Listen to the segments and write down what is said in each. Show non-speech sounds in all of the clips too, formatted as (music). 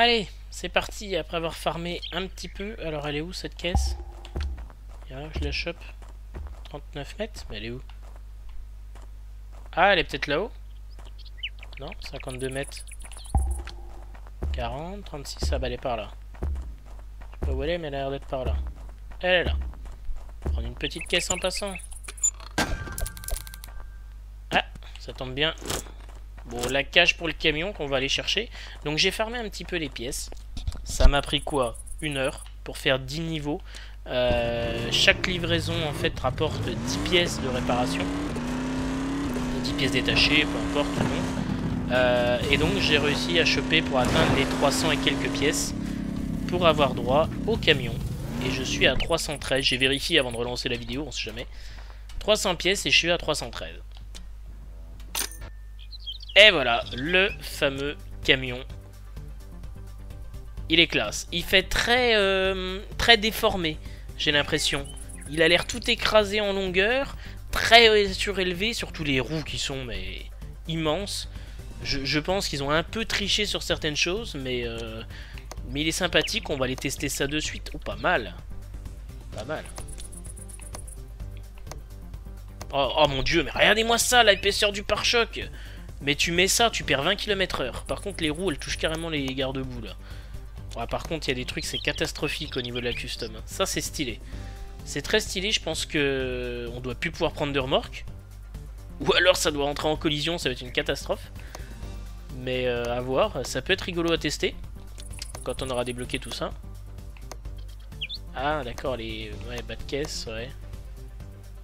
Allez, c'est parti, après avoir farmé un petit peu. Alors, elle est où, cette caisse? Là, je la chope. 39 mètres Mais elle est où? Ah, elle est peut-être là-haut Non 52 mètres. 40, 36, ah bah elle est par là. Je sais pas où elle est, mais elle a l'air d'être par là. Elle est là. Prendre une petite caisse en passant. Ah, ça tombe bien. Bon, la cage pour le camion qu'on va aller chercher. Donc j'ai farmé un petit peu les pièces. Ça m'a pris quoi? Une heure pour faire 10 niveaux. Euh, chaque livraison en fait rapporte 10 pièces de réparation. 10 pièces détachées, peu importe nom. Euh, et donc j'ai réussi à choper pour atteindre les 300 et quelques pièces pour avoir droit au camion. Et je suis à 313. J'ai vérifié avant de relancer la vidéo, on sait jamais. 300 pièces et je suis à 313. Et voilà, le fameux camion. Il est classe. Il fait très, euh, très déformé, j'ai l'impression. Il a l'air tout écrasé en longueur, très surélevé, surtout les roues qui sont mais immenses. Je, pense qu'ils ont un peu triché sur certaines choses, mais, euh, mais il est sympathique. On va aller tester ça de suite. Oh, pas mal. Pas mal. Oh, oh mon dieu, mais regardez-moi ça, l'épaisseur du pare-choc mais tu mets ça, tu perds 20 km heure. Par contre, les roues, elles touchent carrément les garde-boue, là. par contre, il y a des trucs, c'est catastrophique au niveau de la custom. Ça, c'est stylé. C'est très stylé, je pense que on doit plus pouvoir prendre de remorques. Ou alors, ça doit entrer en collision, ça va être une catastrophe. Mais euh, à voir, ça peut être rigolo à tester. Quand on aura débloqué tout ça. Ah, d'accord, les ouais, bas de caisse, ouais.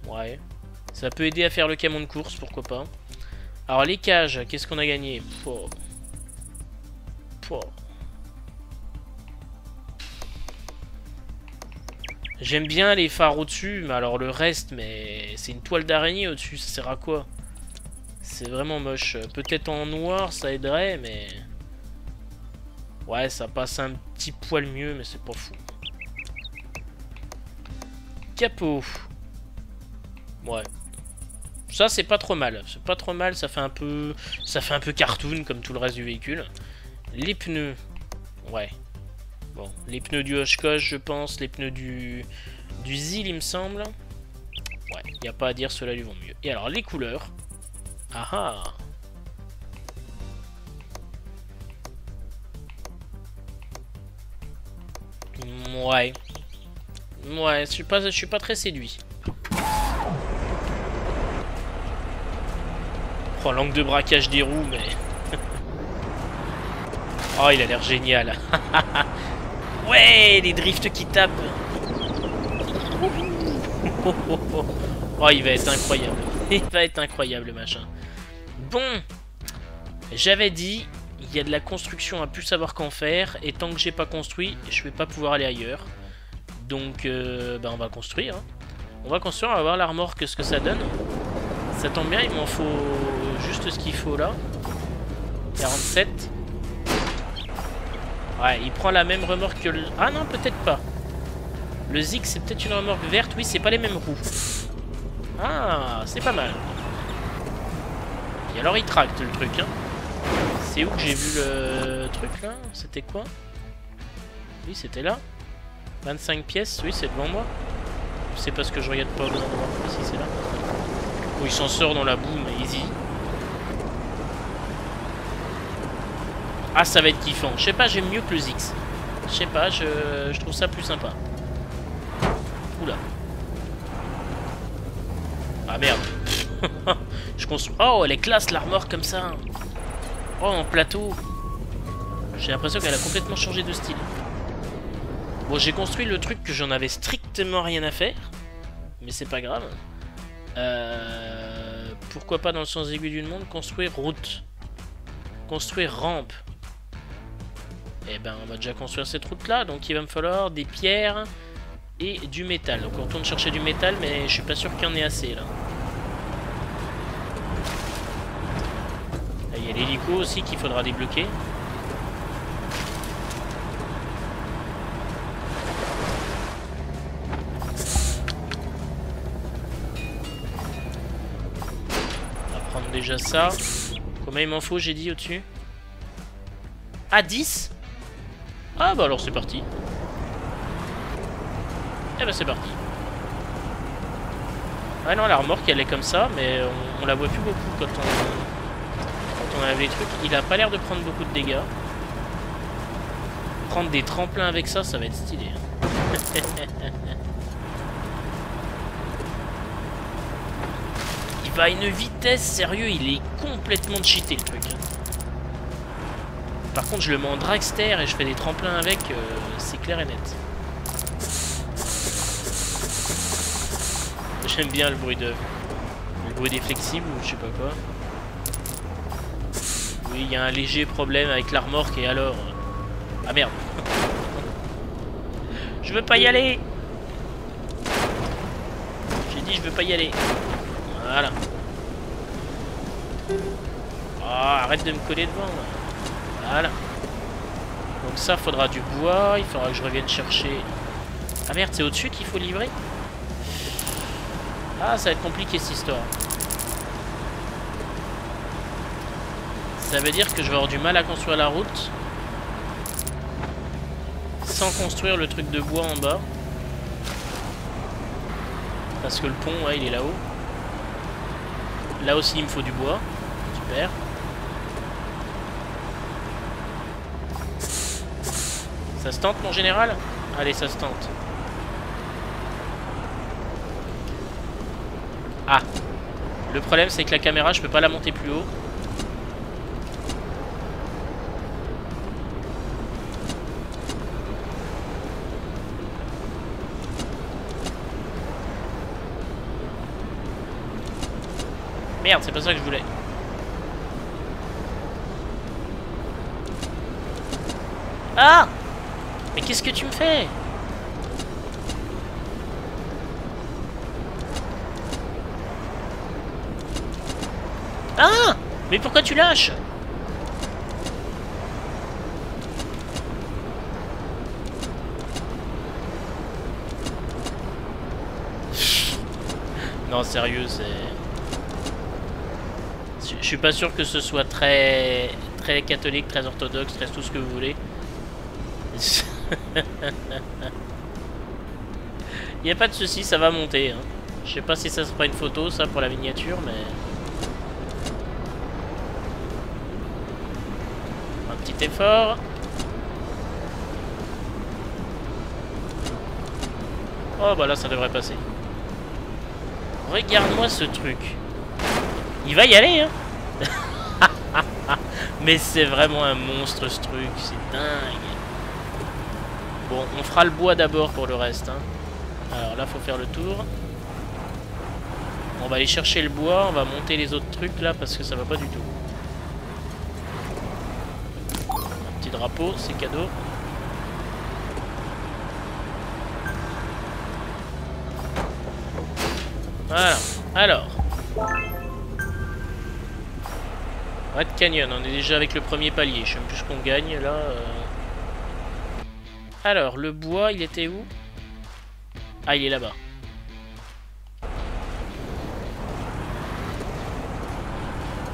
Ouais. Ça peut aider à faire le camion de course, pourquoi pas. Alors les cages, qu'est-ce qu'on a gagné J'aime bien les phares au-dessus, mais alors le reste, mais c'est une toile d'araignée au-dessus, ça sert à quoi C'est vraiment moche. Peut-être en noir, ça aiderait, mais... Ouais, ça passe un petit poil mieux, mais c'est pas fou. Capot. Ouais. Ça, c'est pas trop mal. C'est pas trop mal, ça fait un peu... Ça fait un peu cartoon, comme tout le reste du véhicule. Les pneus. Ouais. Bon, les pneus du Oshkosh, je pense. Les pneus du... Du Zil, il me semble. Ouais, il a pas à dire, ceux-là lui vont mieux. Et alors, les couleurs. Ah ah Ouais. Ouais, je suis je suis pas très séduit. Oh, l'angle de braquage des roues, mais... (laughs) oh, il a l'air génial. (laughs) ouais, les drifts qui tapent. (laughs) oh, il va être incroyable. Il va être incroyable, machin. Bon, j'avais dit, il y a de la construction à plus savoir qu'en faire, et tant que j'ai pas construit, je vais pas pouvoir aller ailleurs. Donc, euh, bah, on va construire. Hein. On va construire, on va voir la remorque, ce que ça donne. Ça tombe bien, il m'en faut juste ce qu'il faut là. 47. Ouais, il prend la même remorque que le... Ah non, peut-être pas. Le Zig, c'est peut-être une remorque verte. Oui, c'est pas les mêmes roues. Ah, c'est pas mal. Et alors, il tracte le truc, hein. C'est où que j'ai vu le truc, là? C'était quoi? Oui, c'était là. 25 pièces, oui, c'est devant moi. C'est parce que je regarde pas au bon endroit. Si, c'est là. Il s'en sort dans la boue, mais easy. Ah, ça va être kiffant. Je sais pas, j'aime mieux que le Zix. Je sais pas, je, trouve ça plus sympa. Oula. Ah merde. (laughs) je construis... Oh, elle est classe l'armor comme ça. Oh, en plateau. J'ai l'impression qu'elle a complètement changé de style. Bon, j'ai construit le truc que j'en avais strictement rien à faire. Mais c'est pas grave. Euh, pourquoi pas dans le sens aigu d'une montre construire route. Construire rampe. Et eh ben on va déjà construire cette route là, donc il va me falloir des pierres et du métal. Donc on retourne chercher du métal, mais je suis pas sûr qu'il y en ait assez là. Il y a l'hélico aussi qu'il faudra débloquer. Ça. Combien il m'en faut, j'ai dit au-dessus Ah, 10 Ah bah alors c'est parti. Eh bah c'est parti. Ah non, la remorque elle est comme ça, mais on, la voit plus beaucoup quand on, quand on les trucs. Il a pas l'air de prendre beaucoup de dégâts. Prendre des tremplins avec ça, ça va être stylé. (laughs) Hein. il va à une vitesse, sérieux, il est complètement cheaté le truc. Par contre, je le mets en dragster et je fais des tremplins avec, euh, c'est clair et net. J'aime bien le bruit de... Le bruit des flexibles ou je sais pas quoi. Oui, il y a un léger problème avec la remorque et alors... Ah merde (laughs) Je veux pas y aller J'ai dit je veux pas y aller. Voilà. Oh, arrête de me coller devant. Voilà. Donc ça, faudra du bois. Il faudra que je revienne chercher... Ah merde, c'est au-dessus qu'il faut livrer? Ah, ça va être compliqué cette histoire. Ça veut dire que je vais avoir du mal à construire la route. Sans construire le truc de bois en bas. Parce que le pont, il est là-haut. Là aussi, il me faut du bois. Super. Ça se tente mon général? Allez, ça se tente. Ah Le problème c'est que la caméra, je peux pas la monter plus haut. Merde, c'est pas ça que je voulais. Ah mais qu'est-ce que tu me fais Ah Mais pourquoi tu lâches Non, sérieux, c'est... Je suis pas sûr que ce soit très très catholique, très orthodoxe, très tout ce que vous voulez. (laughs) Il n'y a pas de souci, ça va monter. Hein. Je sais pas si ça sera une photo, ça, pour la miniature, mais... Un petit effort. Oh, bah là, ça devrait passer. Regarde-moi ce truc. Il va y aller, hein Mais c'est vraiment un monstre, ce truc. C'est dingue. Bon, on fera le bois d'abord pour le reste. Hein. Alors là, faut faire le tour. On va aller chercher le bois, on va monter les autres trucs là parce que ça va pas du tout. Un petit drapeau, c'est cadeau. Voilà. Alors. Red Canyon, on est déjà avec le premier palier. Je sais même plus ce qu'on gagne là. Euh. Alors, le bois, il était où? Ah, il est là-bas.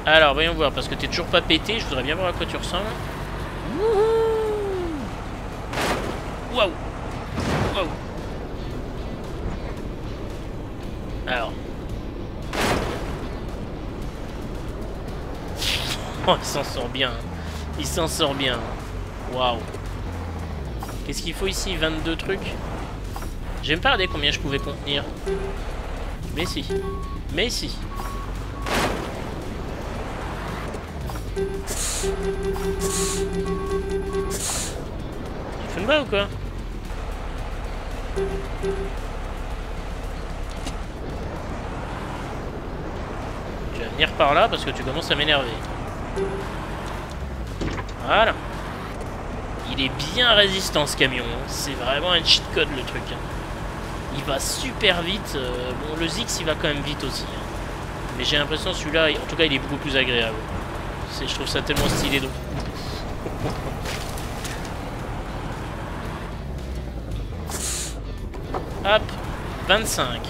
Alors, voyons voir, parce que t'es toujours pas pété, je voudrais bien voir à quoi tu ressembles. Waouh Waouh Alors. Oh, il s'en sort bien. Il s'en sort bien. Waouh Qu'est-ce qu'il faut ici 22 trucs? J'ai même pas regardé combien je pouvais contenir. Mais si. Mais si. Fais une ou quoi? Tu vas venir par là parce que tu commences à m'énerver. Voilà. Il est bien résistant ce camion. Hein. C'est vraiment un cheat code le truc. Hein. Il va super vite. Euh, bon, le Zix il va quand même vite aussi. Hein. Mais j'ai l'impression celui-là, en tout cas, il est beaucoup plus agréable. Je trouve ça tellement stylé donc. Hop, 25.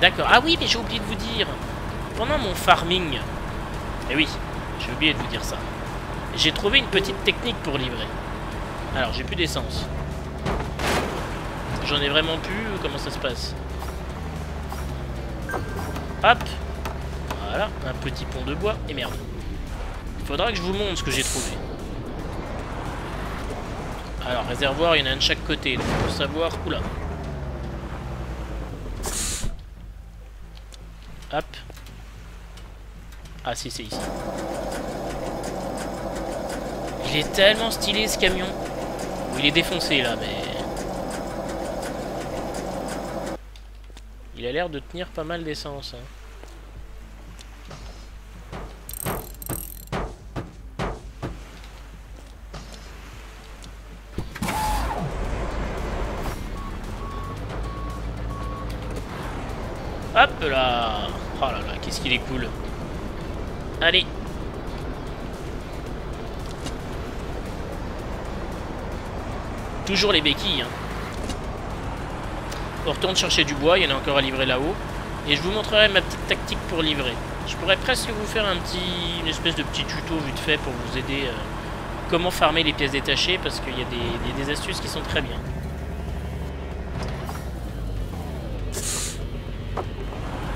D'accord. Ah oui, mais j'ai oublié de vous dire. Pendant mon farming, eh oui, j'ai oublié de vous dire ça. J'ai trouvé une petite technique pour livrer. Alors, j'ai plus d'essence. J'en ai vraiment plus Comment ça se passe? Hop Voilà, un petit pont de bois. Et merde. Il faudra que je vous montre ce que j'ai trouvé. Alors, réservoir, il y en a un de chaque côté. Donc, faut savoir... Oula. Hop. Ah si, c'est ici. Il est tellement stylé ce camion. Il est défoncé là, mais... Il a l'air de tenir pas mal d'essence. Hein. Hop là Oh là là, qu'est-ce qu'il est cool Toujours les béquilles. Hein. On retourne chercher du bois, il y en a encore à livrer là-haut. Et je vous montrerai ma petite tactique pour livrer. Je pourrais presque vous faire une espèce de petit tuto vite fait pour vous aider euh, comment farmer les pièces détachées parce qu'il y a des, astuces qui sont très bien.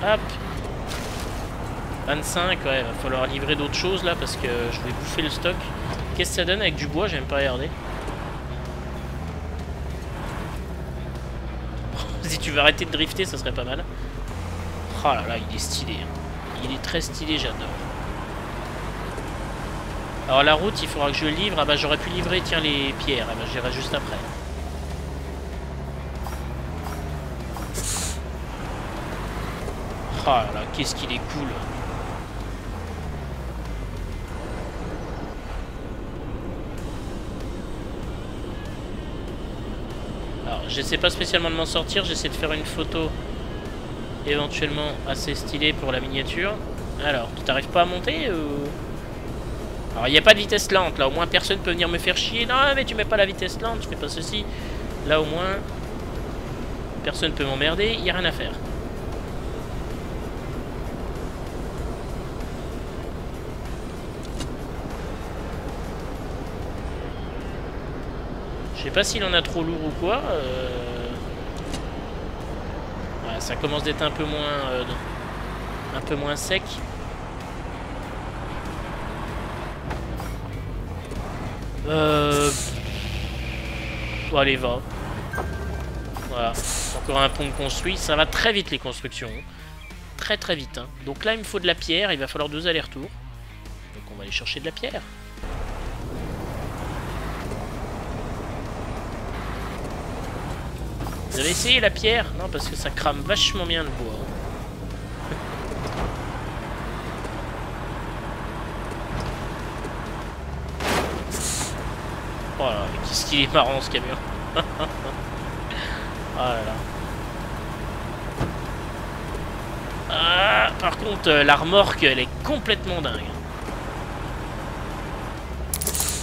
Hop 25, ouais, va falloir livrer d'autres choses là parce que je vais bouffer le stock. Qu'est-ce que ça donne avec du bois? J'ai même pas regardé. si tu veux arrêter de drifter, ça serait pas mal. Oh là là, il est stylé. Hein. Il est très stylé, j'adore. Alors la route, il faudra que je livre. Ah bah j'aurais pu livrer, tiens, les pierres. Ah bah j'irai juste après. Oh là là, qu'est-ce qu'il est cool. J'essaie pas spécialement de m'en sortir, j'essaie de faire une photo éventuellement assez stylée pour la miniature. Alors, tu t'arrives pas à monter. Alors, il n'y a pas de vitesse lente, là, au moins personne peut venir me faire chier. Non, mais tu mets pas la vitesse lente, tu fais pas ceci. Là, au moins, personne peut m'emmerder, il n'y a rien à faire. Je sais pas s'il en a trop lourd ou quoi. Euh. ça commence d'être un peu moins... Euh, un peu moins sec. Euh... allez, va. Voilà. Encore un pont construit. Ça va très vite, les constructions. Très très vite. Hein. Donc là, il me faut de la pierre. Il va falloir deux allers-retours. Donc on va aller chercher de la pierre. Vous avez essayé la pierre? Non, parce que ça crame vachement bien le bois. (laughs) oh là, qu'est-ce qu'il est marrant ce camion. (laughs) oh là là. Ah, par contre, euh, la remorque, elle est complètement dingue.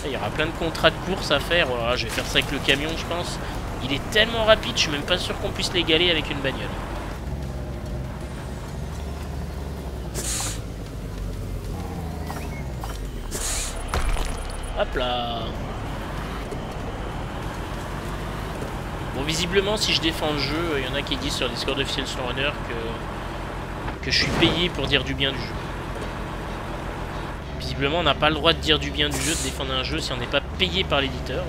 Il y aura plein de contrats de course à faire. Voilà, je vais faire ça avec le camion, je pense. Il est tellement rapide, je suis même pas sûr qu'on puisse l'égaler avec une bagnole. Hop là Bon, visiblement, si je défends le jeu, il y en a qui disent sur Discord officiel Runner que, que je suis payé pour dire du bien du jeu. Visiblement, on n'a pas le droit de dire du bien du jeu, de défendre un jeu si on n'est pas payé par l'éditeur.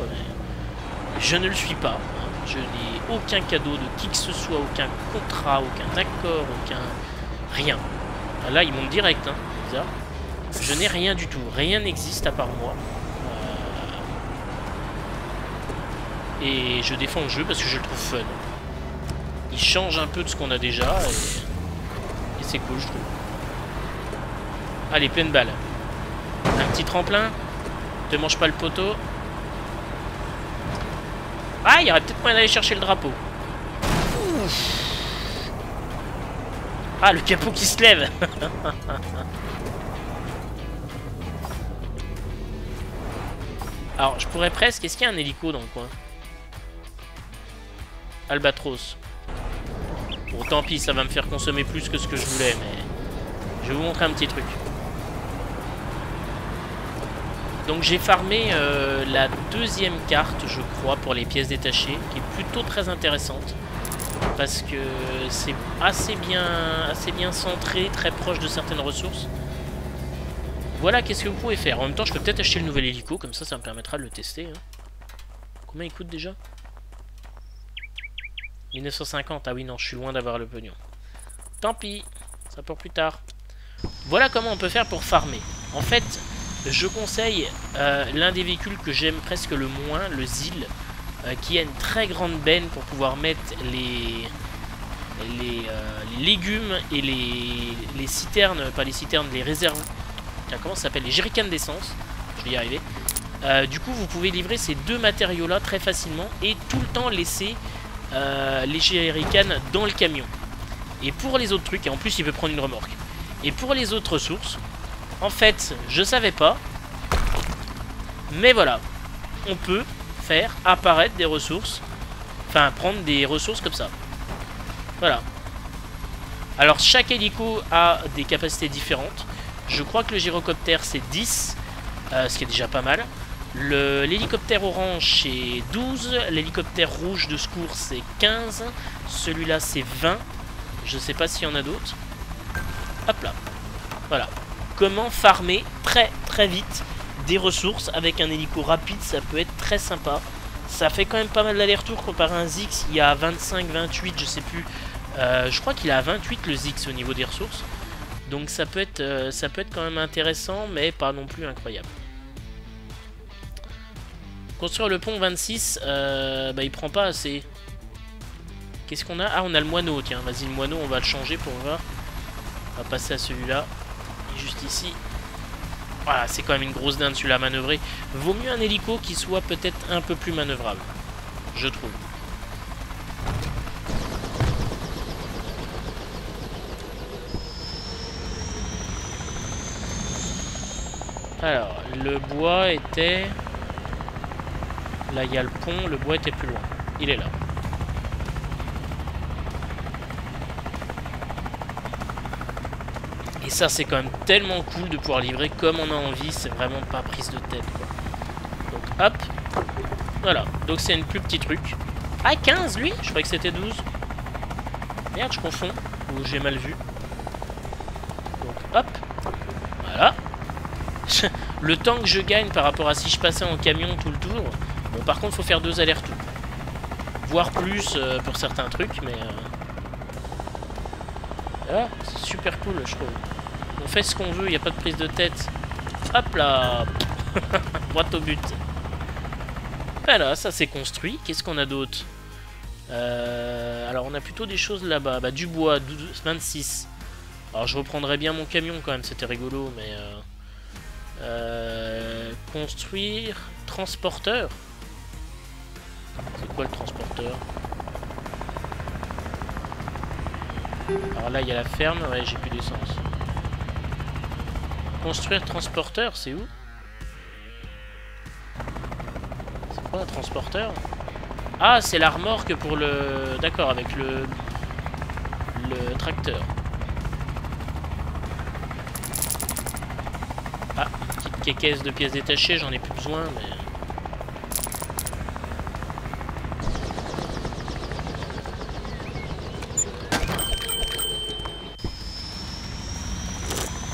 Je ne le suis pas. Je n'ai aucun cadeau de qui que ce soit, aucun contrat, aucun accord, aucun... Rien. Là, ils montent direct, hein. Bizarre. Je n'ai rien du tout. Rien n'existe à part moi. Euh, et je défends le jeu parce que je le trouve fun. Il change un peu de ce qu'on a déjà et, et c'est cool, je trouve. Allez, pleine balle. Un petit tremplin. Ne mange pas le poteau. Ah, il y aurait peut-être moyen d'aller chercher le drapeau. Ah, le capot qui se lève (laughs) Alors, je pourrais presque... Est-ce qu'il y a un hélico dans le coin? Albatros. Bon, tant pis, ça va me faire consommer plus que ce que je voulais, mais... Je vais vous montrer un petit truc. Donc j'ai farmé euh, la deuxième carte, je crois, pour les pièces détachées, qui est plutôt très intéressante. Parce que c'est assez bien, assez bien centré, très proche de certaines ressources. Voilà, qu'est-ce que vous pouvez faire. En même temps, je peux peut-être acheter le nouvel hélico, comme ça, ça me permettra de le tester. Hein. Combien il coûte déjà? 1950, ah oui, non, je suis loin d'avoir le pognon. Tant pis, ça pour plus tard. Voilà comment on peut faire pour farmer. En fait, je conseille euh, l'un des véhicules que j'aime presque le moins, le ZIL, euh, qui a une très grande benne pour pouvoir mettre les, euh, légumes et les, citernes, pas les citernes, les réserves. comment ça s'appelle? Les jerrycans d'essence. Je vais y arriver. du coup, vous pouvez livrer ces deux matériaux-là très facilement et tout le temps laisser les jerrycans dans le camion. Et pour les autres trucs, et en plus il peut prendre une remorque. Et pour les autres ressources, en fait, je savais pas. Mais voilà. On peut faire apparaître des ressources. Enfin, prendre des ressources comme ça. Voilà. Alors, chaque hélico a des capacités différentes. Je crois que le gyrocoptère, c'est 10. Euh, ce qui est déjà pas mal. L'hélicoptère orange, c'est 12. L'hélicoptère rouge de secours, c'est 15. Celui-là, c'est 20. Je sais pas s'il y en a d'autres. Hop là. Voilà comment farmer très très vite des ressources avec un hélico rapide, ça peut être très sympa. Ça fait quand même pas mal d'aller-retour comparé à un Zix, il y a 25, 28, je sais plus. Euh, je crois qu'il a 28 le Zix au niveau des ressources. Donc ça peut être, euh, ça peut être quand même intéressant, mais pas non plus incroyable. Construire le pont 26, euh, bah il prend pas assez. Qu'est-ce qu'on a? Ah on a le moineau, tiens, vas-y le moineau on va le changer pour voir. On va passer à celui-là juste ici. Voilà, c'est quand même une grosse dinde celui-là à manœuvrer. Vaut mieux un hélico qui soit peut-être un peu plus manœuvrable, je trouve. Alors, le bois était... Là, il y a le pont, le bois était plus loin. Il est là. Et ça, c'est quand même tellement cool de pouvoir livrer comme on a envie. C'est vraiment pas prise de tête, quoi. Donc, hop. Voilà. Donc, c'est une plus petit truc. Ah, 15, lui? Je croyais que c'était 12. Merde, je confonds. Ou j'ai mal vu. Donc, hop. Voilà. (laughs) le temps que je gagne par rapport à si je passais en camion tout le tour. Bon, par contre, faut faire deux allers-retours. Voire plus euh, pour certains trucs, mais... Euh... C'est super cool, je trouve. On fait ce qu'on veut, il n'y a pas de prise de tête. Hop là (laughs) Droit au but. Voilà, ça c'est construit. Qu'est-ce qu'on a d'autre euh, Alors on a plutôt des choses là-bas. Bah, du bois, 26. Alors je reprendrai bien mon camion quand même, c'était rigolo, mais... Euh, euh, construire transporteur. C'est quoi le transporteur? Alors là il y a la ferme, ouais j'ai plus d'essence. Construire transporteur, c'est où C'est quoi un transporteur Ah, c'est la remorque pour le... D'accord, avec le... Le tracteur. Ah, petite caisse de pièces détachées, j'en ai plus besoin, mais...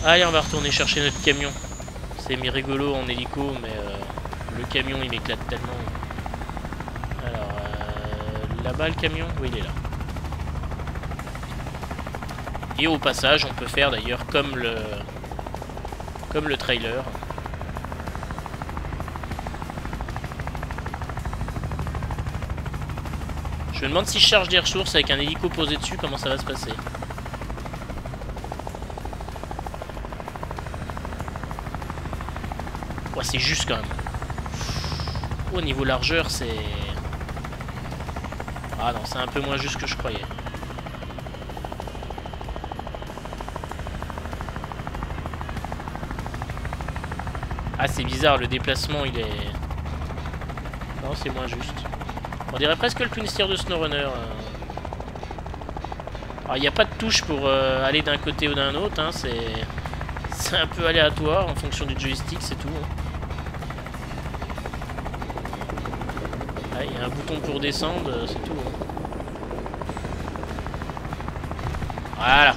Allez, on va retourner chercher notre camion. C'est mis rigolo en hélico, mais euh, le camion il m'éclate tellement. Alors, euh, là-bas le camion Oui, il est là. Et au passage, on peut faire d'ailleurs comme le comme le trailer. Je me demande si je charge des ressources avec un hélico posé dessus, comment ça va se passer? Juste quand même. Au niveau largeur, c'est... Ah non, c'est un peu moins juste que je croyais. Ah, c'est bizarre, le déplacement, il est... Non, c'est moins juste. On dirait presque le Twin Steer de SnowRunner. Euh. Alors, il n'y a pas de touche pour euh, aller d'un côté ou d'un autre, hein, c'est... C'est un peu aléatoire en fonction du joystick, c'est tout. Hein. Ah, il y a un bouton pour descendre, euh, c'est tout. hein. Voilà.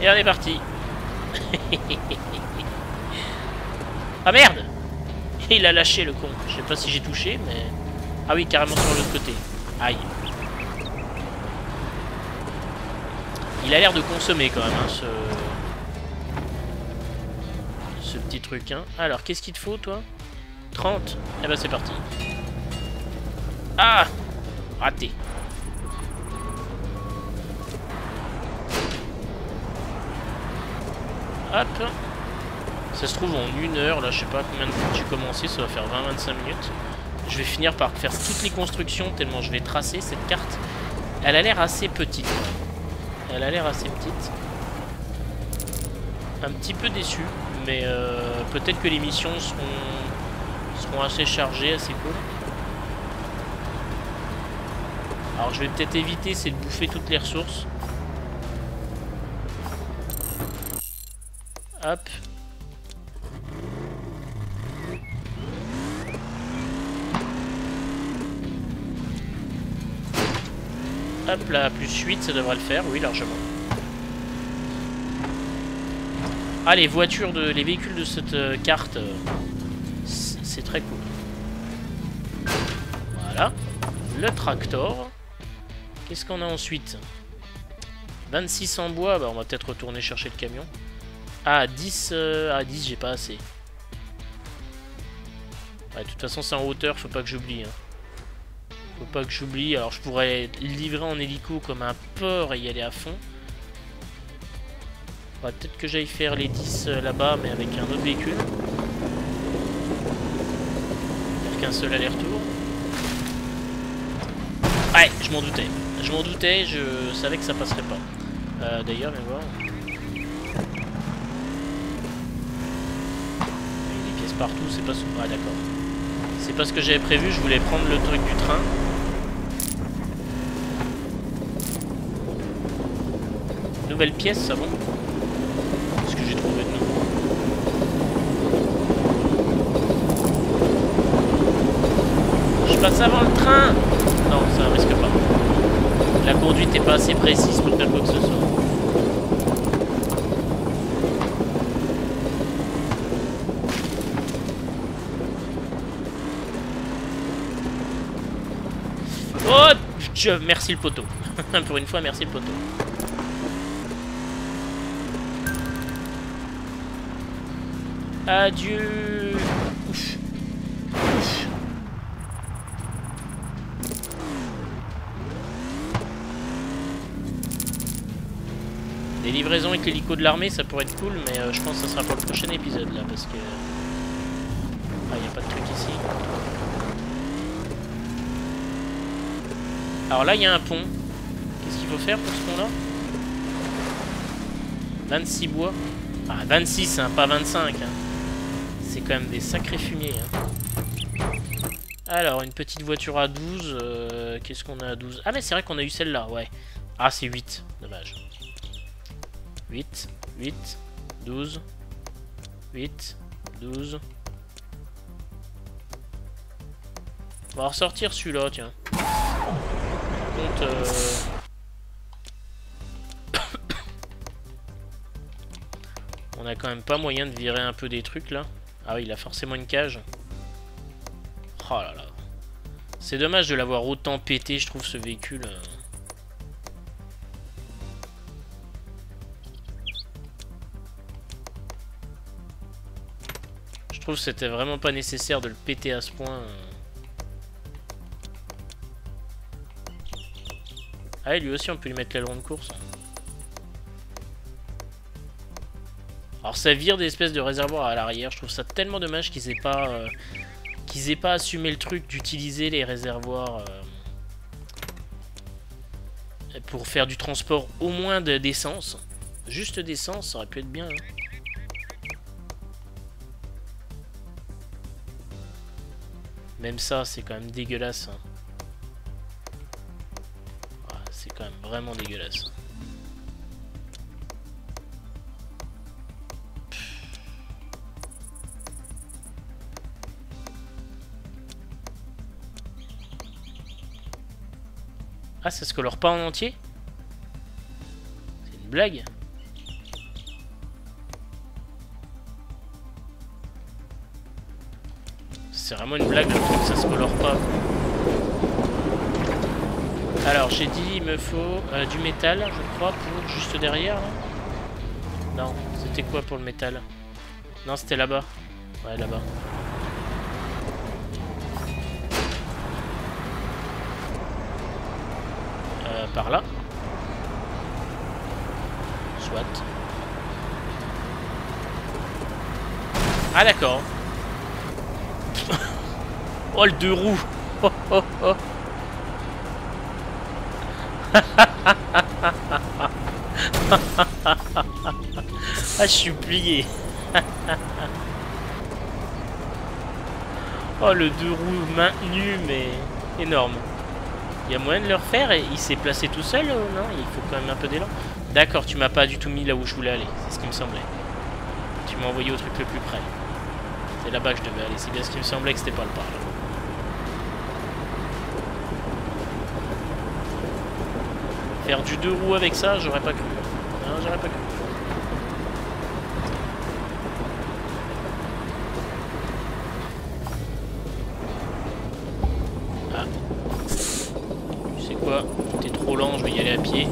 Et on est parti. (laughs) ah merde Il a lâché le con. Je sais pas si j'ai touché, mais... Ah oui, carrément sur l'autre côté. Aïe. Il a l'air de consommer quand même, hein, ce... Ce petit truc, hein. Alors, qu'est-ce qu'il te faut, toi? 30 Eh ben, c'est parti. Ah Raté. Hop. Ça se trouve en une heure, là je sais pas combien de temps j'ai commencé, ça va faire 20-25 minutes. Je vais finir par faire toutes les constructions tellement je vais tracer cette carte. Elle a l'air assez petite. Elle a l'air assez petite. Un petit peu déçu, mais euh, peut-être que les missions seront, seront assez chargées, assez cool. Alors je vais peut-être éviter, c'est de bouffer toutes les ressources. Hop. Hop là, plus 8, ça devrait le faire, oui, largement. Ah, les voitures, de, les véhicules de cette euh, carte, euh, c'est très cool. Voilà. Le tractor. Qu'est-ce qu'on a ensuite? 26 en bois, bah on va peut-être retourner chercher le camion. Ah, 10, euh, ah, 10 j'ai pas assez. Ouais, de toute façon c'est en hauteur, faut pas que j'oublie. Hein. Faut pas que j'oublie, alors je pourrais livrer en hélico comme un porc et y aller à fond. Ouais, peut-être que j'aille faire les 10 euh, là-bas, mais avec un autre véhicule. Faire qu'un seul aller-retour. Ouais, je m'en doutais. Je m'en doutais, je savais que ça passerait pas. Euh, D'ailleurs, viens voir. Il des pièces partout, c'est pas... Ah d'accord. C'est pas ce que j'avais prévu, je voulais prendre le truc du train. Nouvelle pièce, ça bon j'ai trouvé de nouveau. Je passe avant le train Non, ça risque pas. La conduite n'est pas assez précise pour faire quoi que ce soit. Oh. Merci le poteau. (laughs) pour une fois, merci le poteau. Adieu. Des livraisons avec l'hélico de l'armée, ça pourrait être cool, mais euh, je pense que ça sera pour le prochain épisode là, parce que... Ah, il a pas de truc ici. Alors là, il y a un pont. Qu'est-ce qu'il faut faire pour ce pont-là? 26 bois. Ah, 26, hein, pas 25. hein. C'est quand même des sacrés fumiers. hein. Alors, une petite voiture à 12. euh, Qu'est-ce qu'on a à 12 Ah, mais c'est vrai qu'on a eu celle-là, ouais. Ah, c'est 8. Dommage. 8, 8, 12, 8, 12. On va ressortir celui-là, tiens. Contre, euh, (coughs) On a quand même pas moyen de virer un peu des trucs, là. Ah oui, il a forcément une cage. Oh là là. C'est dommage de l'avoir autant pété, je trouve, ce véhicule. euh. Je trouve que c'était vraiment pas nécessaire de le péter à ce point. euh. Ah, et lui aussi, on peut lui mettre l'aileron de course. Alors, ça vire des espèces de réservoirs à l'arrière. Je trouve ça tellement dommage qu'ils aient pas... euh, qu'ils aient pas assumé le truc d'utiliser les réservoirs... euh, pour faire du transport au moins de- d'essence. Juste d'essence, ça aurait pu être bien. hein. Même ça, c'est quand même dégueulasse. hein. C'est quand même vraiment dégueulasse. Ah, ça se colore pas en entier C'est une blague C'est vraiment une blague le truc, ça se colore pas. Alors, j'ai dit, il me faut euh, du métal, je crois, pour juste derrière. Non, non c'était quoi pour le métal? Non, c'était là-bas. Ouais, là-bas. Par là. Soit. Ah d'accord. (laughs) oh le deux roues. Oh, oh, oh. (laughs) ah, je suis plié. (laughs) oh, le deux roues maintenu, mais énorme. Il y a moyen de le refaire et il s'est placé tout seul ou non? Il faut quand même un peu d'élan. D'accord, tu m'as pas du tout mis là où je voulais aller. C'est ce qui me semblait. Tu m'as envoyé au truc le plus près. C'est là-bas que je devais aller. C'est bien ce qui me semblait que c'était pas le par là. Faire du deux roues avec ça, j'aurais pas cru. Non, j'aurais pas cru. Quoi T'es trop lent, je vais y aller à pied.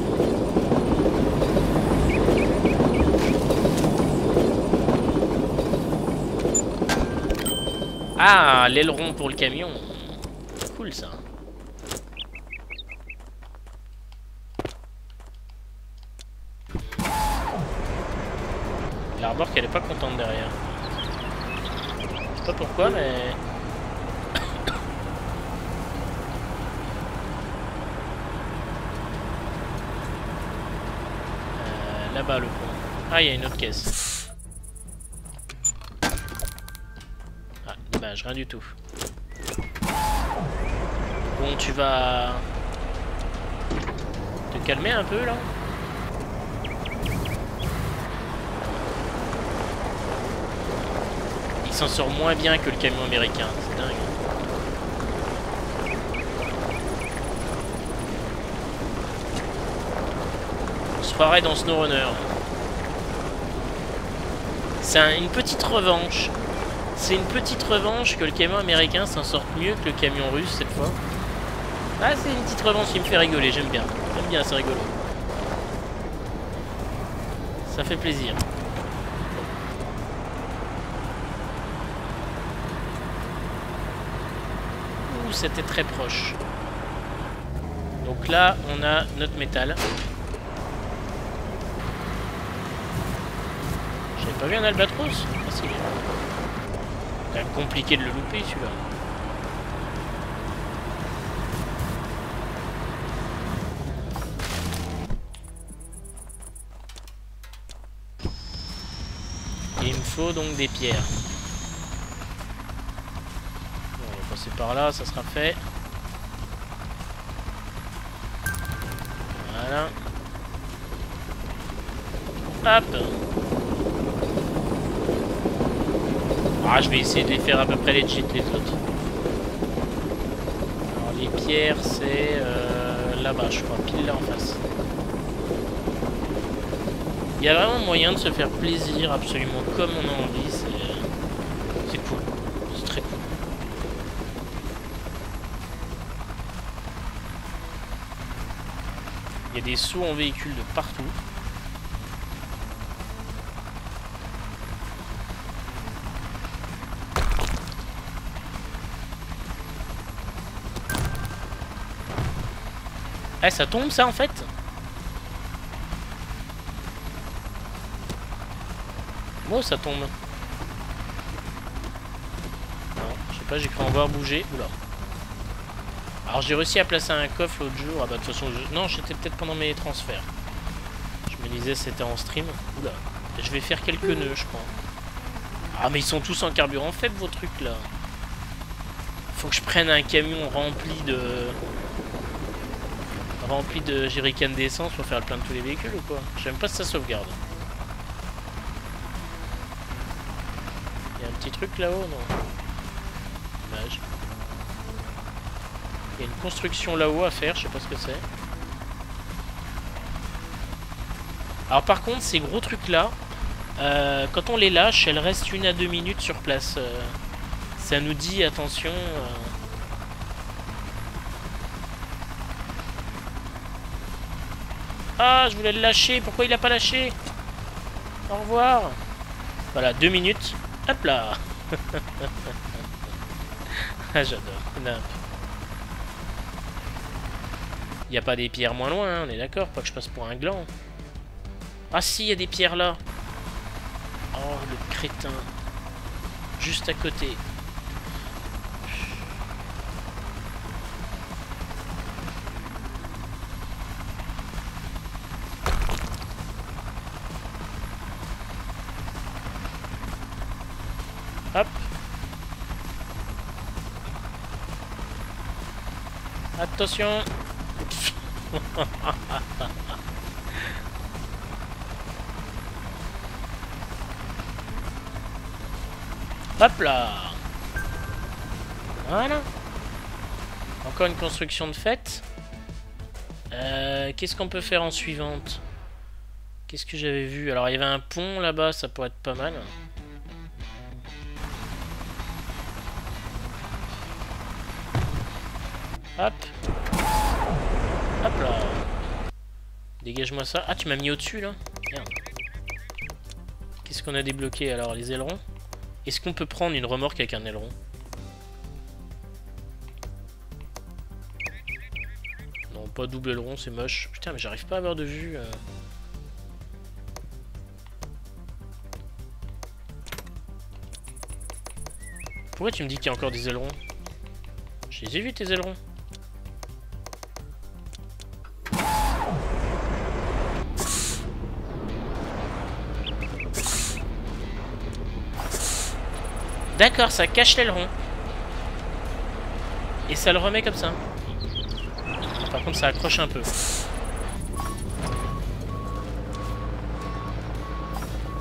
Ah, l'aileron pour le camion. Cool ça. qu'elle est pas contente derrière. Je sais pas pourquoi, mais... Euh, Ah, il y a une autre caisse. Ah, dommage, rien du tout. Bon, tu vas... Te calmer un peu, là il s'en sort moins bien que le camion américain. C'est dingue. Dans SnowRunner. C'est une petite revanche. C'est une petite revanche que le camion américain s'en sorte mieux que le camion russe cette fois. Ah, c'est une petite revanche qui me fait rigoler, j'aime bien. J'aime bien, c'est rigolo. Ça fait plaisir. c'était très proche. Donc là, on a notre métal. Pas vu un albatros ah, C'est compliqué de le louper celui-là. il me faut donc des pierres. par là, ça sera fait. Voilà. Hop. Ah, je vais essayer de les faire à peu près cheats les autres. Alors les pierres, c'est euh, là-bas, je crois, pile là en face. Il y a vraiment moyen de se faire plaisir absolument comme on a envie. des sauts en véhicule de partout. Eh, ça tombe ça en fait Moi ça tombe. Non, je sais pas, j'ai cru en voir bouger. Oula. Alors j'ai réussi à placer un coffre l'autre jour. Ah bah de toute façon, non, j'étais peut-être pendant mes transferts. Je me disais c'était en stream. Oula, je vais faire quelques nœuds, je crois. Ah mais ils sont tous en carburant faible vos trucs là. Faut que je prenne un camion rempli de... Rempli de jerrycan d'essence pour faire le plein de tous les véhicules ou quoi J'aime pas si ça sauvegarde. Il y a un petit truc là-haut, non Dommage. Il y a une construction là-haut à faire, je sais pas ce que c'est. Alors par contre, ces gros trucs là, euh, quand on les lâche, elles restent une à deux minutes sur place. Euh, ça nous dit attention. Euh. Ah, je voulais le lâcher. Pourquoi il a pas lâché? Au revoir. Voilà, deux minutes. Hop là. (laughs) ah, j'adore. Il a pas des pierres moins loin, hein, on est d'accord. Pas que je passe pour un gland. Ah si, il y a des pierres là. Oh, le crétin. Juste à côté. Hop. Attention. (laughs) Hop là Voilà Encore une construction de fête. Euh, Qu'est-ce qu'on peut faire en suivante? Qu'est-ce que j'avais vu? Alors il y avait un pont là-bas, ça pourrait être pas mal. Hop Hop là Dégage-moi ça. Ah, tu m'as mis au-dessus, là. Qu'est-ce qu'on a débloqué, alors Les ailerons? Est-ce qu'on peut prendre une remorque avec un aileron? Non, pas double aileron, c'est moche. Putain, mais j'arrive pas à avoir de vue. Euh. Pourquoi tu me dis qu'il y a encore des ailerons? Je les ai vus tes ailerons. D'accord, ça cache l'aileron. Et ça le remet comme ça. Par contre, ça accroche un peu.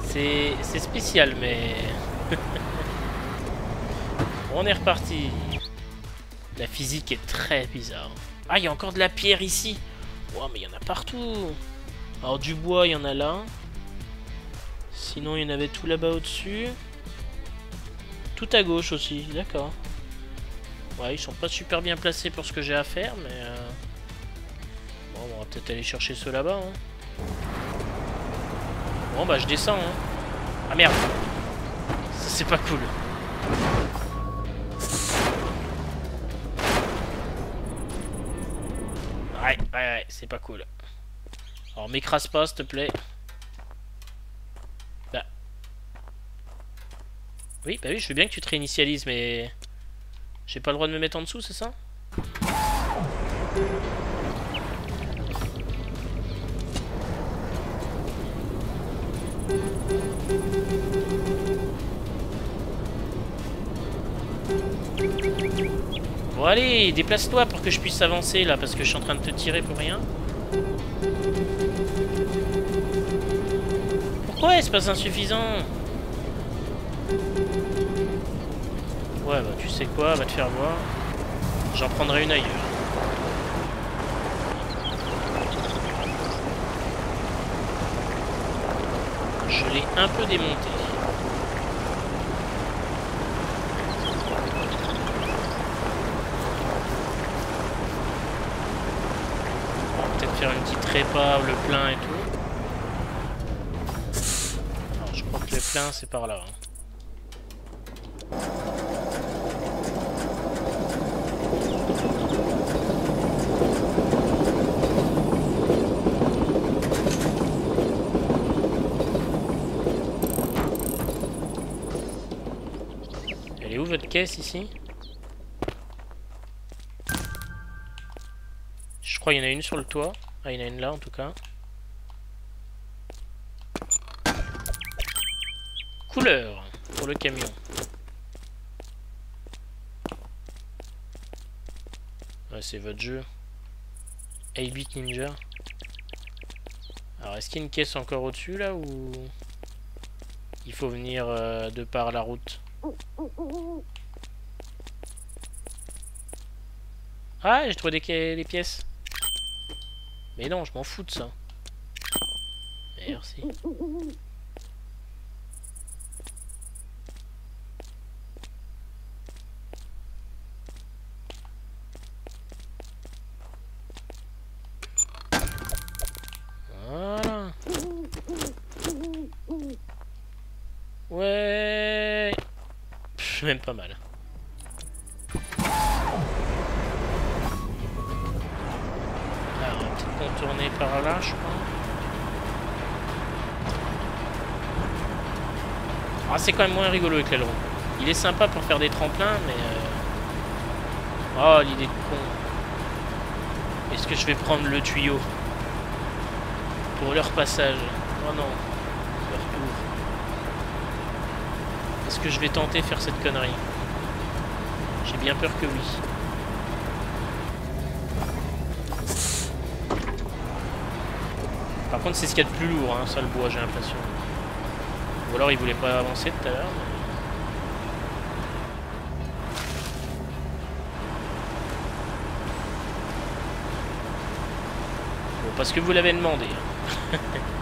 C'est spécial, mais... (laughs) On est reparti. La physique est très bizarre. Ah, il y a encore de la pierre ici. Oh, mais il y en a partout. Alors, du bois, il y en a là. Sinon, il y en avait tout là-bas au-dessus. Tout à gauche aussi, d'accord. Ouais, ils sont pas super bien placés pour ce que j'ai à faire, mais... Euh, bon, on va peut-être aller chercher ceux là-bas. Hein. Bon, bah je descends. Hein. Ah merde Ça c'est pas cool. Ouais, ouais, ouais, c'est pas cool. Alors m'écrase pas, s'il te plaît. Oui, bah oui, je veux bien que tu te réinitialises, mais... J'ai pas le droit de me mettre en dessous, c'est ça? Bon allez, déplace-toi pour que je puisse avancer là, parce que je suis en train de te tirer pour rien. Pourquoi pas insuffisant? Ouais, bah tu sais quoi, va te faire voir. J'en prendrai une ailleurs. Je l'ai un peu démonté. Peut-être faire une petite répa, le plein et tout. Alors, je crois que le plein c'est par là. Hein. Ici Je crois qu'il y en a une sur le toit. Ah, il y en a une là en tout cas. Couleur pour le camion. C'est votre jeu. 8-bit ninja. Alors, est-ce qu'il y a une caisse encore au-dessus là ou il faut venir euh, de par la route? Ah, j'ai trouvé des, des pièces. Mais non, je m'en fous de ça. Merci. Voilà. Ouais. Pff, même pas mal. C'est quand même moins rigolo avec l'aileron. Il est sympa pour faire des tremplins, mais... Euh... Oh, l'idée de con. Est-ce que je vais prendre le tuyau Pour leur passage? Oh non. Leur tour. Est-ce que je vais tenter faire cette connerie? J'ai bien peur que oui. Par contre, c'est ce qu'il y a de plus lourd, hein, ça le bois, j'ai l'impression. Ou alors il voulait pas avancer tout à l'heure. Bon, parce que vous l'avez demandé. Hein. (laughs)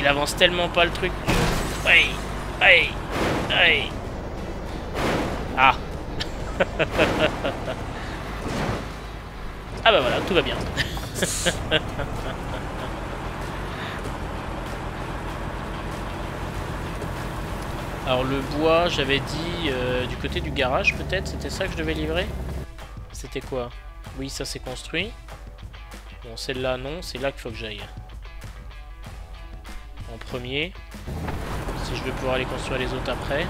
il avance tellement pas le truc. Aïe, aïe, aïe. Ah. (laughs) ah bah voilà, tout va bien. (laughs) (laughs) Alors le bois, j'avais dit euh, du côté du garage peut-être, c'était ça que je devais livrer? C'était quoi? Oui, ça c'est construit. Bon, celle-là non, c'est là qu'il faut que j'aille. En premier. Si je veux pouvoir aller construire les autres après.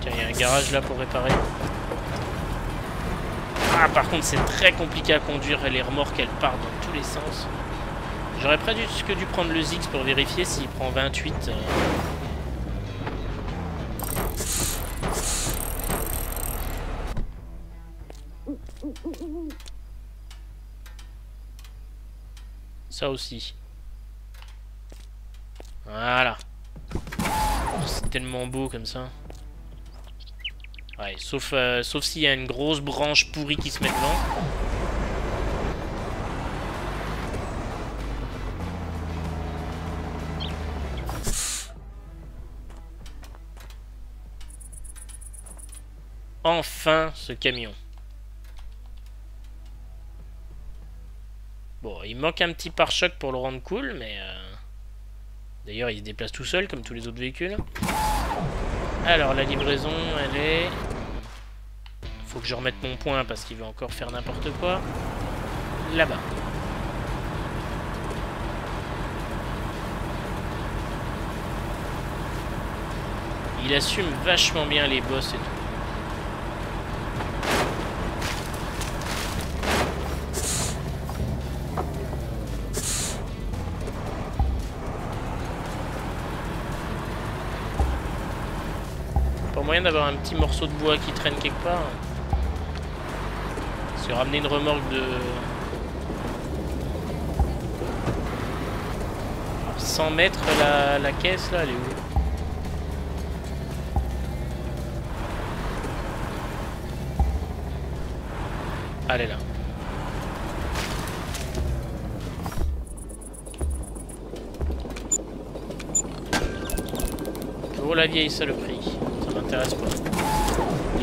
Tiens, il y a un garage là pour réparer. Ah, par contre, c'est très compliqué à conduire les remorques, elles partent dans tous les sens. J'aurais presque dû prendre le Zix pour vérifier s'il prend 28. Euh. Ça aussi. Voilà. C'est tellement beau comme ça. Sauf, euh, sauf s'il y a une grosse branche pourrie qui se met devant. Enfin, ce camion. Bon, il manque un petit pare-choc pour le rendre cool, mais... Euh, d'ailleurs, il se déplace tout seul, comme tous les autres véhicules. Alors, la livraison, elle est... Faut que je remette mon point parce qu'il veut encore faire n'importe quoi. Là-bas. Il assume vachement bien les boss et tout. Pas moyen d'avoir un petit morceau de bois qui traîne quelque part. C'est ramener une remorque de... 100 mètres la, la caisse là, elle est où ah, Elle est là. Oh la vieille saloperie, ça m'intéresse pas. Les.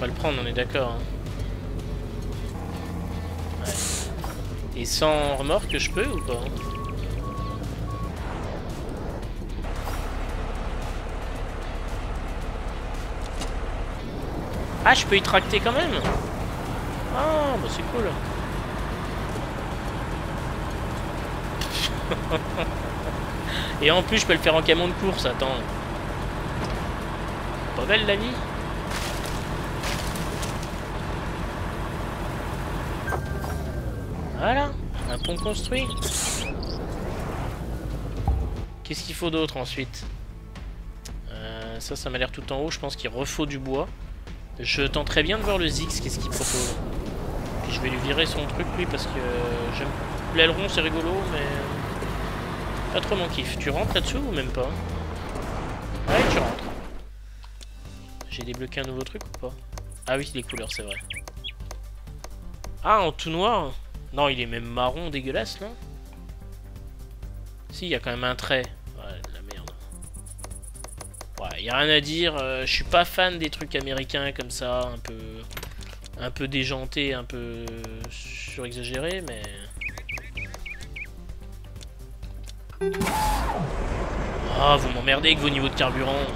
pas le on est d'accord. Hein. Et sans remorque, je peux ou pas Ah, je peux y tracter quand même Ah, bah c'est cool. (laughs) Et en plus, je peux le faire en camion de course, attends. Pas belle la vie Pont construit. Qu'est-ce qu'il faut d'autre ensuite? Euh, Ça, ça m'a l'air tout en haut. Je pense qu'il refaut du bois. Je tenterais bien de voir le Zix, qu'est-ce qu'il propose? Puis je vais lui virer son truc, lui, parce que j'aime... L'aileron, c'est rigolo, mais... Pas trop mon kiff. Tu rentres là-dessous ou même pas? Ouais, tu rentres. J'ai débloqué un nouveau truc ou pas? Ah oui, les couleurs, c'est vrai. Ah, en tout noir Non, il est même marron dégueulasse, là Si, il y a quand même un trait. Ouais, de la merde. Ouais, y a rien à dire. Euh, je suis pas fan des trucs américains comme ça, un peu... Un peu déjanté, un peu surexagéré, mais... Ah, vous m'emmerdez avec vos niveaux de carburant.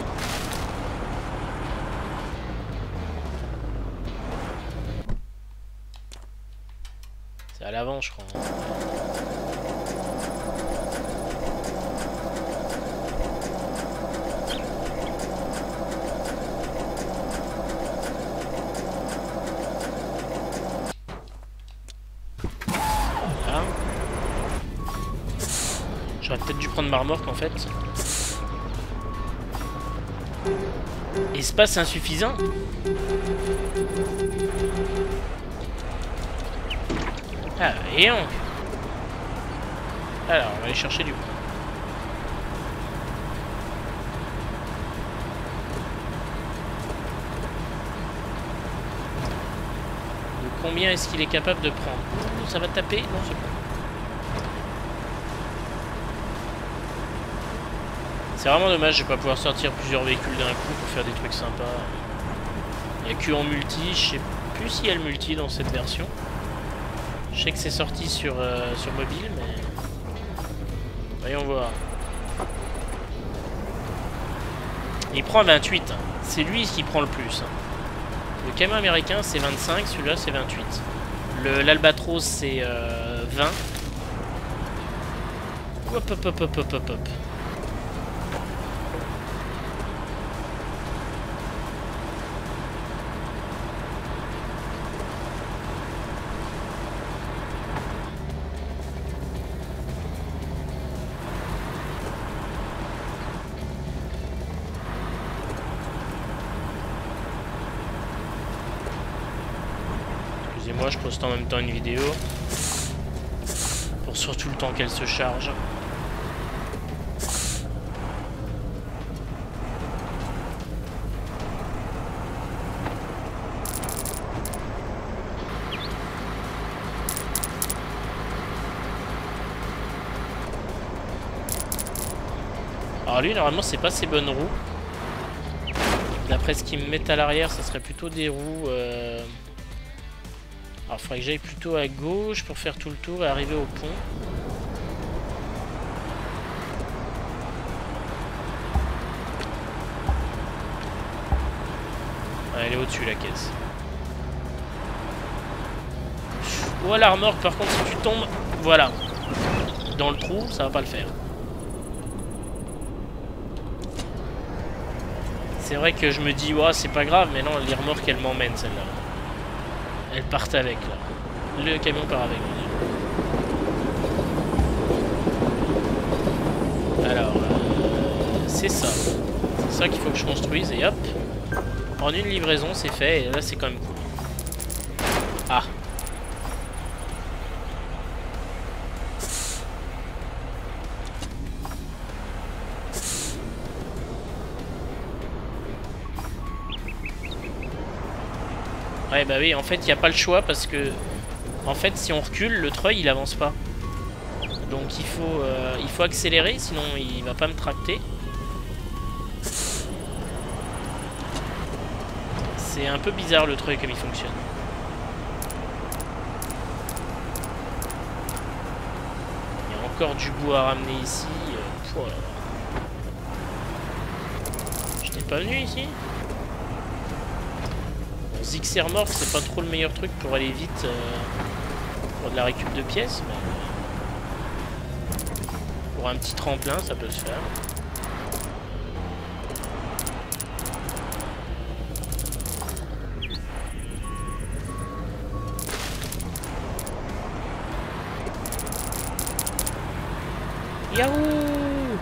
À l'avant, je crois. J'aurais peut-être dû prendre ma remorque en fait. Espace insuffisant Ah, et on... Alors, on va aller chercher du coup. De combien est-ce qu'il est capable de prendre? Ça va taper? Non, c'est bon. C'est vraiment dommage, je vais pas pouvoir sortir plusieurs véhicules d'un coup pour faire des trucs sympas. Il n'y a que en multi, je sais plus s'il y a le multi dans cette version. Je sais que c'est sorti sur, euh, sur mobile, mais... Voyons voir. Il prend 28. C'est lui qui prend le plus. Le camion américain, c'est 25. Celui-là, c'est 28. L'Albatros, c'est 20. Euh, hop, hop, hop, hop, hop, hop, hop. Une vidéo. Pour surtout le temps qu'elle se charge. Alors lui normalement c'est pas ses bonnes roues. D'après ce qu'ils me mettent à l'arrière, ça serait plutôt des roues... Euh, faudrait que j'aille plutôt à gauche pour faire tout le tour et arriver au pont. elle est au-dessus la caisse. Oh la remorque par contre si tu tombes, voilà. Dans le trou, ça va pas le faire. C'est vrai que je me dis, ouais, c'est pas grave, mais non, les remorques, elles m'emmènent celle-là. Elles partent avec là. Le camion part avec. Alors, euh, c'est ça. C'est ça qu'il faut que je construise et hop. En une livraison, c'est fait et là, c'est quand même cool. Ouais, bah oui, en fait, il n'y a pas le choix parce que... En fait, si on recule, le treuil, il avance pas. Donc il faut, euh, il faut accélérer, sinon il va pas me tracter. C'est un peu bizarre le treuil comme il fonctionne. Il y a encore du bout à ramener ici. Euh, Je n'étais pas venu ici? Zixer remorque, c'est pas trop le meilleur truc pour aller vite euh, pour de la récup de pièces, mais pour un petit tremplin, ça peut se faire. Yahoo!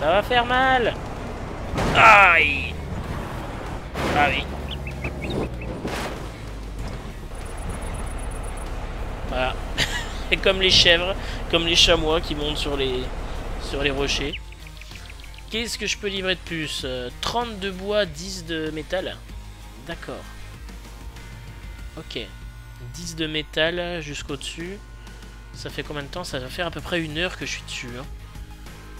Ça va faire mal! Aïe Ah oui. Voilà. (laughs) Et comme les chèvres, comme les chamois qui montent sur les, sur les rochers. Qu'est-ce que je peux livrer de plus 30 euh, de bois, 10 de métal? D'accord. Ok. 10 de métal jusqu'au dessus. Ça fait combien de temps? Ça va faire à peu près une heure que je suis dessus. Hein.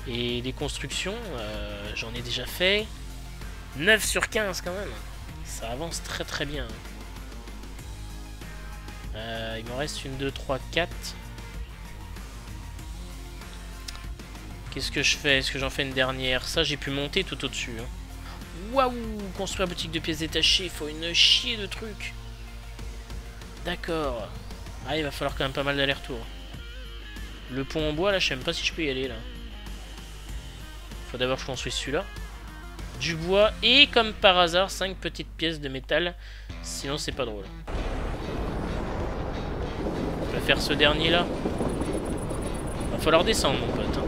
Et les constructions, euh, j'en ai déjà fait 9 sur 15 quand même. Ça avance très très bien. Euh, il me reste une 2, 3, 4. Qu'est-ce que je fais? Est-ce que j'en fais une dernière? Ça, j'ai pu monter tout au-dessus. Hein. Waouh Construire boutique de pièces détachées, il faut une chier de trucs. D'accord. Ah, il va falloir quand même pas mal d'allers-retours. Le pont en bois, là, je sais même pas si je peux y aller, là. Faut d'abord que je construise celui-là. Du bois et, comme par hasard, 5 petites pièces de métal. Sinon, c'est pas drôle. On va faire ce dernier-là. Va falloir descendre, mon pote. Hein.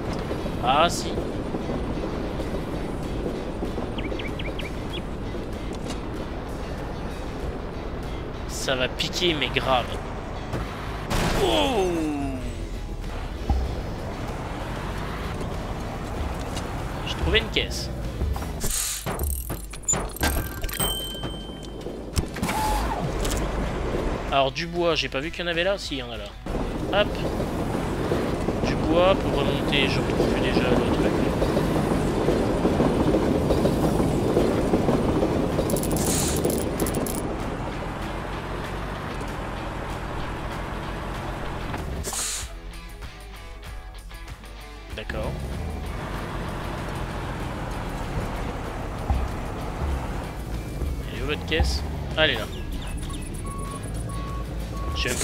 Ah si. Ça va piquer mais grave. Oh J'ai trouvé une caisse. Alors du bois, j'ai pas vu qu'il y en avait là. Si, il y en a là. Hop pour remonter, je retrouve déjà le truc.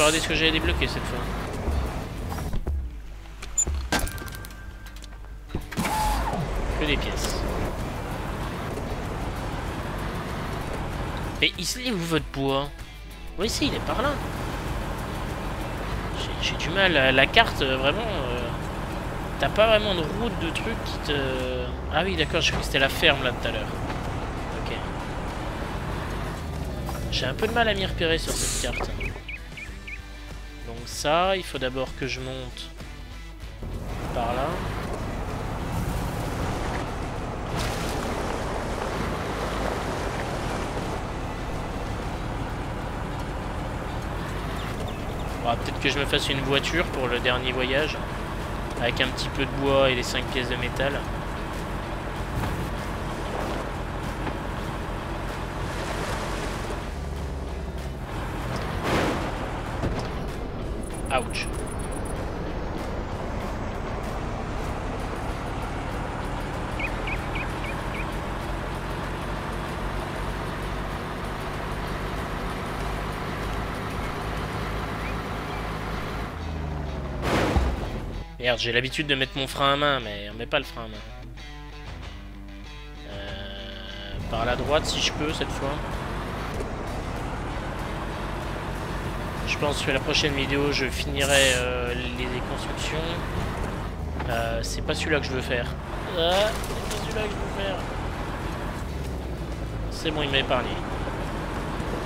Regardé ce que j'avais débloqué cette fois. des pièces. Mais il est où votre bois Oui, si, il est par là. J'ai du mal. La carte, euh, vraiment... Euh, t'as pas vraiment de route de trucs qui te... Ah oui, d'accord, je crois que c'était la ferme, là, tout à l'heure. Ok. J'ai un peu de mal à m'y repérer sur cette carte. Il faut d'abord que je monte par là. peut-être que je me fasse une voiture pour le dernier voyage. Avec un petit peu de bois et les 5 pièces de métal. Merde, j'ai l'habitude de mettre mon frein à main, mais on met pas le frein à main. Euh, par la droite, si je peux, cette fois. Je pense que la prochaine vidéo, je finirai euh, les, constructions. Euh, c'est pas celui-là que je veux faire. Ah, c'est pas celui-là que je veux faire. C'est bon, il m'a épargné.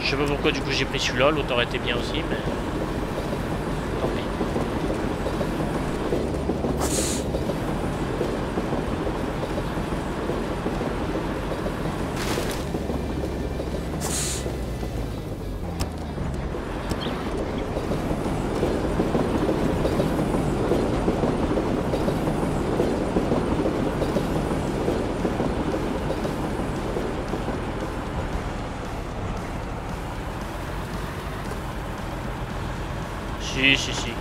Je sais pas pourquoi du coup j'ai pris celui-là, l'autre aurait été bien aussi, mais... Si, si, si.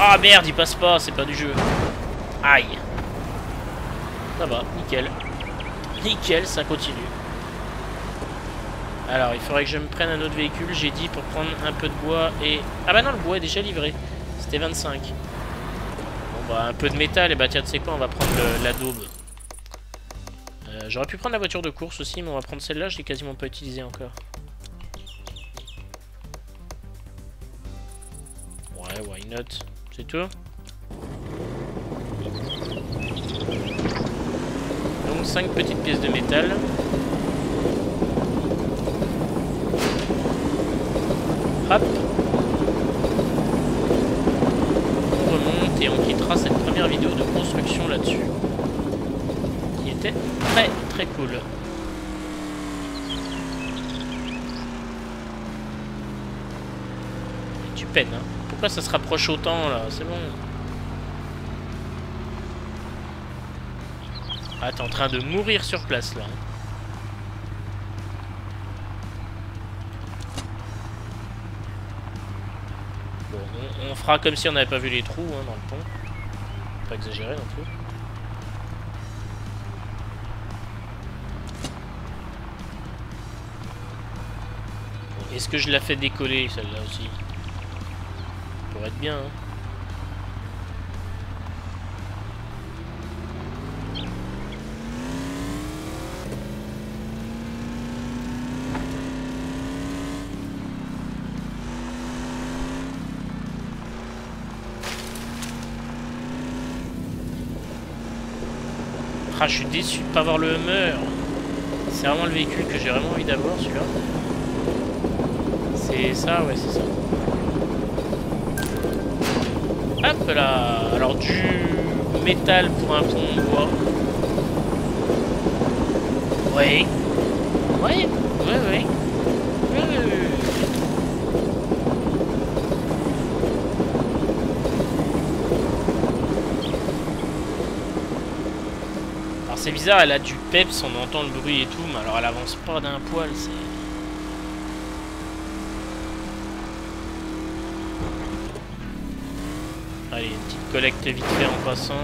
Ah merde, il passe pas, c'est pas du jeu. Aïe. Ça va, nickel. Nickel, ça continue. Alors, il faudrait que je me prenne un autre véhicule, j'ai dit, pour prendre un peu de bois et... Ah bah non, le bois est déjà livré. C'était 25. Bon bah, un peu de métal, et bah tiens, tu sais quoi, on va prendre la daube. Euh, j'aurais pu prendre la voiture de course aussi, mais on va prendre celle-là, je l'ai quasiment pas utilisée encore. Ouais, why not? C'est tout prendre 5 petites pièces de métal. Hop. On remonte et on quittera cette première vidéo de construction là-dessus. Qui était très très cool. tu peines, hein. Pourquoi ça se rapproche autant là C'est bon. Ah, t'es en train de mourir sur place là. Bon, on, fera comme si on n'avait pas vu les trous hein, dans le pont. Pas exagérer non plus. Est-ce que je la fais décoller celle-là aussi? Bien. Hein. Ah, je suis déçu de pas avoir le Hummer. C'est vraiment le véhicule que j'ai vraiment envie d'avoir, celui-là. C'est ça, ouais, c'est ça. Hop là Alors, du métal pour un pont de bois. Ouais. Ouais, ouais, ouais. c'est bizarre, elle a du peps, on entend le bruit et tout, mais alors elle avance pas d'un poil, c'est... Allez, une petite collecte vite fait en passant.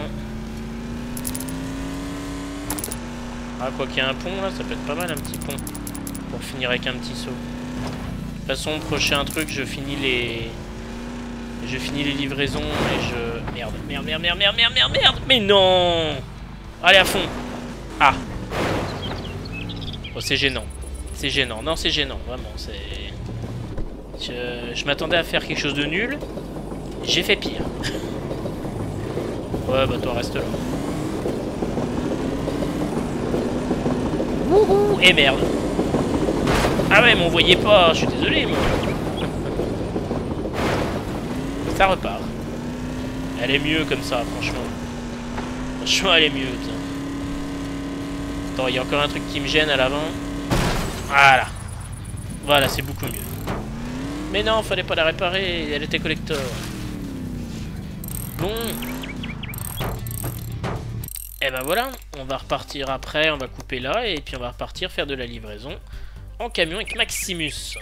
Ah, quoi qu'il y ait un pont là, ça peut être pas mal un petit pont. Pour finir avec un petit saut. De toute façon, prochain truc, je finis les... Je finis les livraisons et je... Merde, merde, merde, merde, merde, merde, merde, merde Mais non Allez, à fond ah Oh, c'est gênant. C'est gênant. Non, c'est gênant, vraiment. C'est... Je, m'attendais à faire quelque chose de nul. J'ai fait pire. (laughs) ouais, bah toi, reste là. Wouhou Et merde Ah ouais, mais on voyait pas. Je suis désolé, moi. (laughs) Ça repart. Elle est mieux comme ça, franchement. Franchement, elle est mieux il y a encore un truc qui me gêne à l'avant. Voilà. Voilà, c'est beaucoup mieux. Mais non, fallait pas la réparer, elle était collector. Bon. Et eh ben voilà, on va repartir après, on va couper là, et puis on va repartir faire de la livraison en camion avec Maximus.